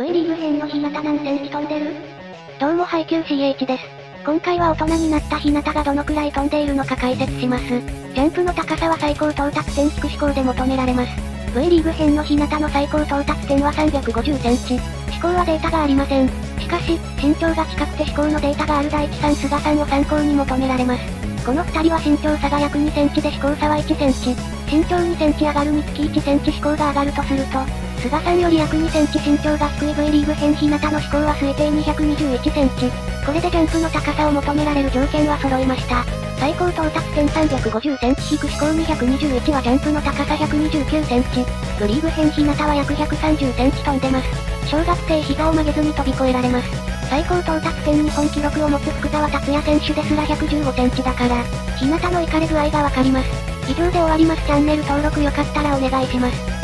V リーグ編の日向何センチ飛んでる？どうも配給 CH です。今回は大人になった日向がどのくらい飛んでいるのか解説します。ジャンプの高さは最高到達点低思考で求められます。V リーグ編の日向の最高到達点は350センチ。思考はデータがありません。しかし、身長が近くて思考のデータがある大地さん菅さんを参考に求められます。この二人は身長差が約2センチで思考差は1センチ。身長2センチ上がるにつき1センチ思考が上がるとすると、菅さんより約2センチ身長が低い V リーグ編日向の思考は推定221センチ。これでジャンプの高さを求められる条件は揃いました。最高到達点350センチ引く思考221はジャンプの高さ129センチ。ブリーグ編日向は約130センチ飛んでます。小学生膝を曲げずに飛び越えられます。最高到達点日本記録を持つ福沢達也選手ですら115センチだから、日向の行かれ具合がわかります。以上で終わります。チャンネル登録よかったらお願いします。